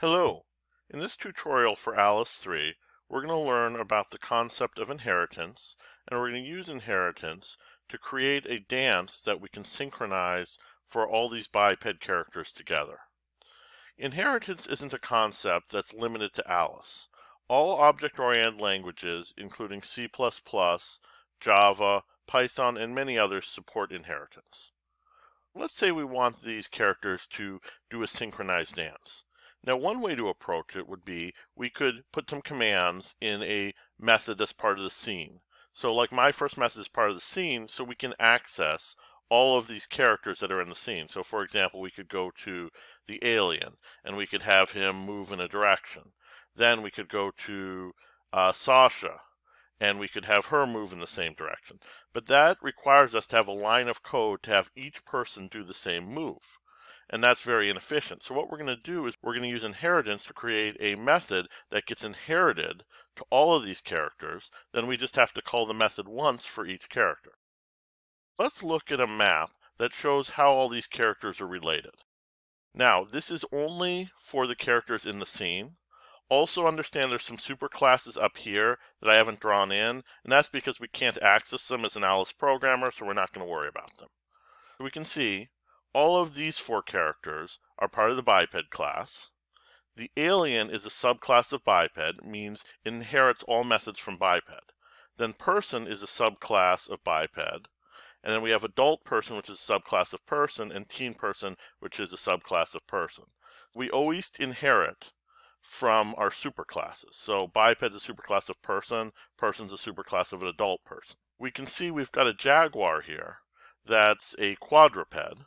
Hello! In this tutorial for Alice 3, we're going to learn about the concept of inheritance, and we're going to use inheritance to create a dance that we can synchronize for all these biped characters together. Inheritance isn't a concept that's limited to Alice. All object-oriented languages, including C++, Java, Python, and many others support inheritance. Let's say we want these characters to do a synchronized dance. Now one way to approach it would be we could put some commands in a method that's part of the scene. So like my first method is part of the scene so we can access all of these characters that are in the scene. So for example, we could go to the alien and we could have him move in a direction. Then we could go to uh, Sasha and we could have her move in the same direction. But that requires us to have a line of code to have each person do the same move and that's very inefficient. So what we're going to do is we're going to use inheritance to create a method that gets inherited to all of these characters. Then we just have to call the method once for each character. Let's look at a map that shows how all these characters are related. Now, this is only for the characters in the scene. Also understand there's some superclasses up here that I haven't drawn in, and that's because we can't access them as an Alice programmer, so we're not going to worry about them. we can see all of these four characters are part of the biped class. The alien is a subclass of biped, means inherits all methods from biped. Then person is a subclass of biped. And then we have adult person, which is a subclass of person, and teen person, which is a subclass of person. We always inherit from our superclasses. So biped is a superclass of person, person's a superclass of an adult person. We can see we've got a jaguar here that's a quadruped,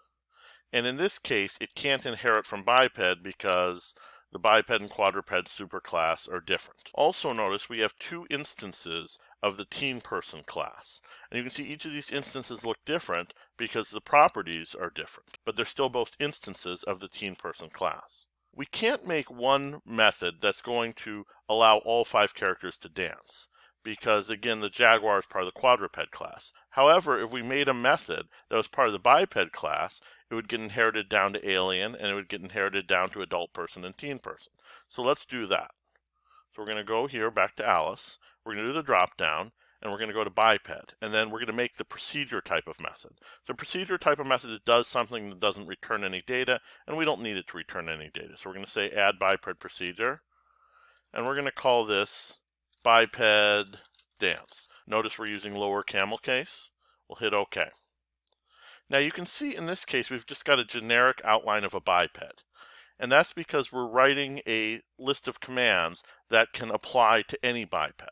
and in this case, it can't inherit from biped because the biped and quadruped superclass are different. Also notice we have two instances of the teen person class. And you can see each of these instances look different because the properties are different, but they're still both instances of the teen person class. We can't make one method that's going to allow all five characters to dance because again the jaguar is part of the quadruped class. However, if we made a method that was part of the biped class, it would get inherited down to alien and it would get inherited down to adult person and teen person. So let's do that. So we're going to go here back to Alice. We're going to do the drop down and we're going to go to biped and then we're going to make the procedure type of method. So procedure type of method does something that doesn't return any data and we don't need it to return any data. So we're going to say add biped procedure and we're going to call this biped dance. Notice we're using lower camel case. We'll hit OK. Now you can see in this case we've just got a generic outline of a biped. And that's because we're writing a list of commands that can apply to any biped.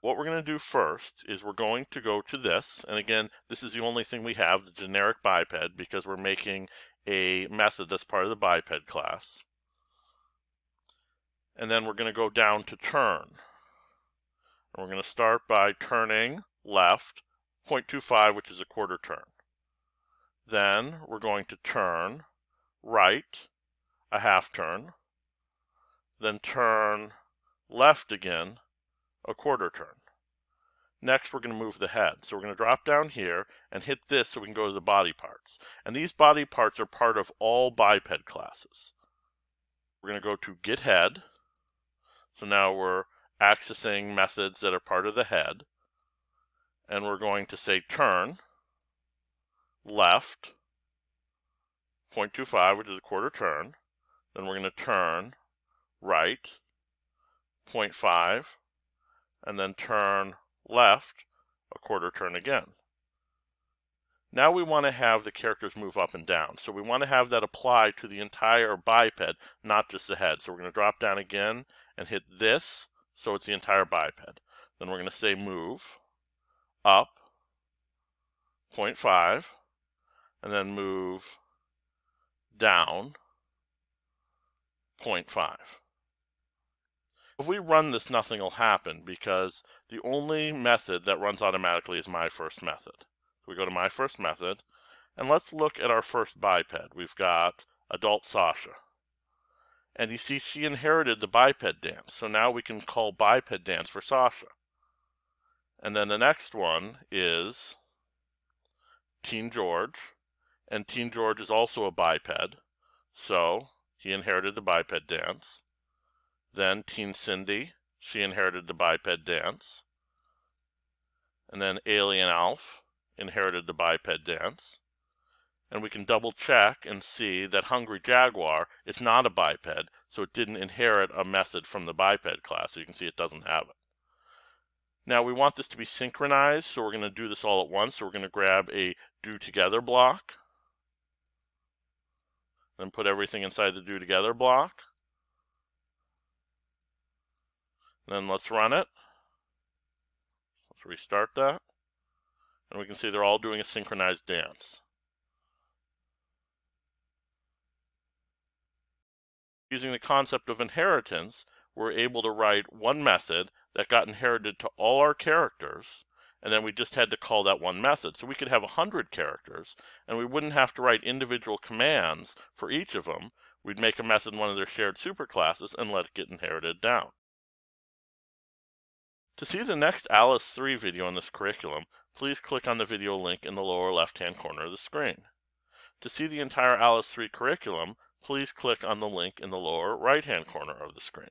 What we're going to do first is we're going to go to this, and again, this is the only thing we have, the generic biped, because we're making a method that's part of the biped class. And then we're going to go down to turn. And we're going to start by turning left 0.25, which is a quarter turn. Then we're going to turn right a half turn, then turn left again a quarter turn. Next, we're going to move the head. So we're going to drop down here and hit this so we can go to the body parts. And these body parts are part of all biped classes. We're going to go to get head. So now we're accessing methods that are part of the head. And we're going to say turn left 0.25, which is a quarter turn. Then we're going to turn right 0.5 and then turn left a quarter turn again. Now we want to have the characters move up and down. So we want to have that apply to the entire biped, not just the head. So we're going to drop down again and hit this so it's the entire biped. Then we're going to say move up 0.5 and then move down 0.5. If we run this, nothing will happen because the only method that runs automatically is my first method. So we go to my first method, and let's look at our first biped. We've got adult Sasha. And you see she inherited the biped dance. So now we can call biped dance for Sasha. And then the next one is Teen George. And Teen George is also a biped. So he inherited the biped dance. Then teen Cindy, she inherited the biped dance. And then alien Alf inherited the biped dance. And we can double check and see that Hungry Jaguar is not a biped, so it didn't inherit a method from the biped class. So you can see it doesn't have it. Now we want this to be synchronized, so we're going to do this all at once. So we're going to grab a do together block, then put everything inside the do together block. Then let's run it. Let's restart that. And we can see they're all doing a synchronized dance. Using the concept of inheritance, we're able to write one method that got inherited to all our characters, and then we just had to call that one method. So we could have 100 characters, and we wouldn't have to write individual commands for each of them. We'd make a method in one of their shared superclasses and let it get inherited down. To see the next Alice 3 video in this curriculum, please click on the video link in the lower left-hand corner of the screen. To see the entire Alice 3 curriculum, please click on the link in the lower right-hand corner of the screen.